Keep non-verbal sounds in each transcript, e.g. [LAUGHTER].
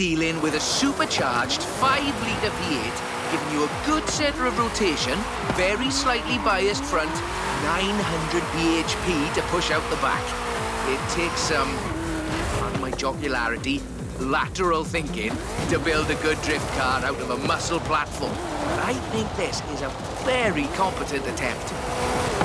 dealing with a supercharged 5-litre V8, giving you a good centre of rotation, very slightly biased front, 900 bhp to push out the back. It takes some, um, my jocularity, lateral thinking to build a good drift car out of a muscle platform. But I think this is a very competent attempt.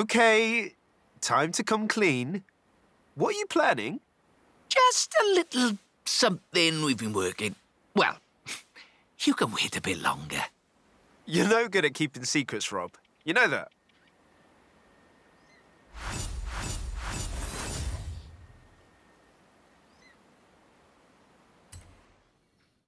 OK, time to come clean. What are you planning? Just a little something we've been working. Well, [LAUGHS] you can wait a bit longer. You're no good at keeping secrets, Rob. You know that?